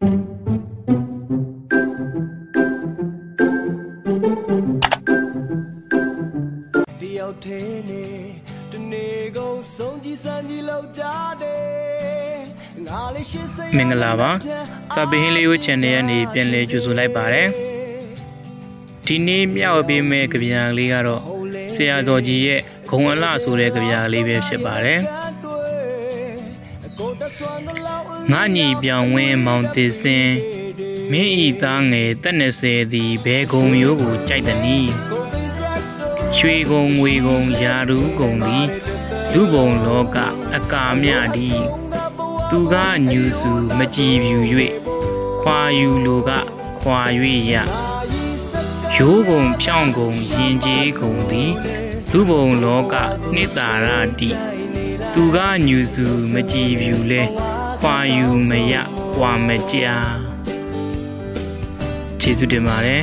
တယောက်သေးနေတနေ့ကုန်ဆုံးကြည်စမ်းကြည်လောက်ကြတယ်ငါလေးရှိစိတ်မင်္ဂလာပါစာပေဟင်းလေးဝ channel ကနေပြန်လည်ကြိုဆိုလိုက်ပါတယ်ဒီနေ့မျှဝေပေးမယ့်ကြပြာလေးကတော့ဆရာဇော်ကြီးရဲ့ဂုံအလှဆိုတဲ့ကြပြာလေးပဲဖြစ်ပါတယ် ငါညီပြောင်ဝင်းမောင်တည်စင်မင်းဤသားငယ်တက်20သည်ဘဲဂုံမျိုးကိုကြိုက်သည်နီရွှေဂုံငွေဂုံယာရူးဂုံသည်လူဘုံလောကအကာမြသည်သူကညူစုမကြည်ဖြူ၍ခွာယူလိုကခွာ၍ရရိုးကုံဖြောင်းကုံရင်ကျေးကုံသည်လူဘုံလောကနှစ်သာရတိ သူကညူစုမကြည်ဖြူလဲခွာယူမရခွာမကြကျေးဇူးတင်ပါတယ်